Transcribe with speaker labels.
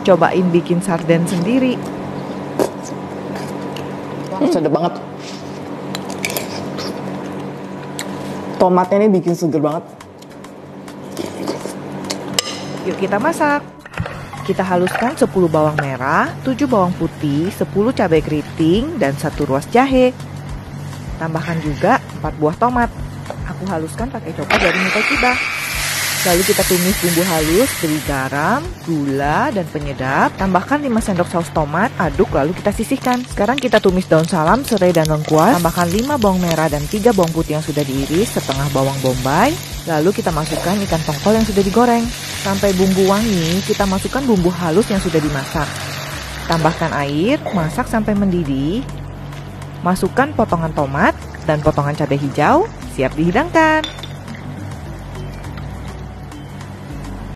Speaker 1: Cobain bikin sarden sendiri.
Speaker 2: Wah, sedap banget. Tomatnya ini bikin seger banget.
Speaker 1: Yuk kita masak. Kita haluskan 10 bawang merah, 7 bawang putih, 10 cabai keriting, dan 1 ruas jahe. Tambahkan juga 4 buah tomat. Aku haluskan pakai copa dari Mitokiba. Lalu kita tumis bumbu halus, beri garam, gula, dan penyedap. Tambahkan 5 sendok saus tomat, aduk lalu kita sisihkan. Sekarang kita tumis daun salam, serai, dan lengkuas. Tambahkan 5 bawang merah dan 3 bawang putih yang sudah diiris, setengah bawang bombay. Lalu kita masukkan ikan tongkol yang sudah digoreng. Sampai bumbu wangi, kita masukkan bumbu halus yang sudah dimasak. Tambahkan air, masak sampai mendidih. Masukkan potongan tomat dan potongan cabai hijau, siap dihidangkan.